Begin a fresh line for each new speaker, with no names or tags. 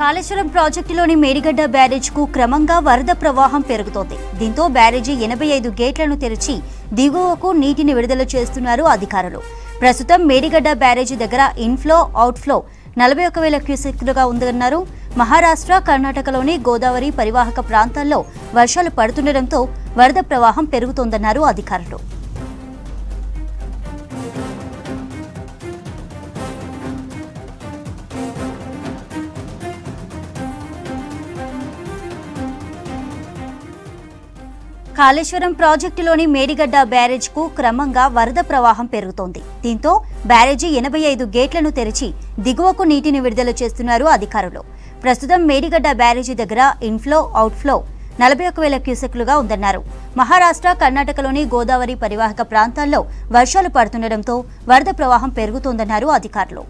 కాళేశ్వరం ప్రాజెక్టులోని మేడిగడ్డ బ్యారేజ్కు క్రమంగా వరద ప్రవాహం పెరుగుతోంది. దీంతో బ్యారేజీ ఎనభై ఐదు గేట్లను తెరిచి దిగువకు నీటిని విడుదల చేస్తున్నారు అధికారులు. ప్రస్తుతం మేడిగడ్డ బ్యారేజీ దగ్గర ఇన్ఫ్లో అవుట్ఫ్లో నలభై ఒక వేల క్యూసెక్లుగా ఉందన్నారు. మహారాష్ట్ర కర్ణాటకలోని గోదావరి పరివాహక ప్రాంతాల్లో వర్షాలు పడుతుండటంతో వరద ప్రవాహం పెరుగుతోందన్నారు అధికారులు. కాళేశ్వరం ప్రాజెక్టులోని మేడిగడ్డ బ్యారేజ్కు క్రమంగా వరద ప్రవాహం పెరుగుతోంది. దీంతో బ్యారేజీ ఎనభై ఐదు గేట్లను తెరిచి దిగువకు నీటిని విడుదల చేస్తున్నారు అధికారులు. ప్రస్తుతం మేడిగడ్డ బ్యారేజీ దగ్గర ఇన్ఫ్లో అవుట్ఫ్లో నలభై ఒక వేల క్యూసెక్లుగా ఉందన్నారు. మహారాష్ట్ర కర్ణాటకలోని గోదావరి పరివాహక ప్రాంతాల్లో వర్షాలు పడుతుండటంతో వరద ప్రవాహం పెరుగుతోందన్నారు అధికారులు.